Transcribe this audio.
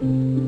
Mm-hmm.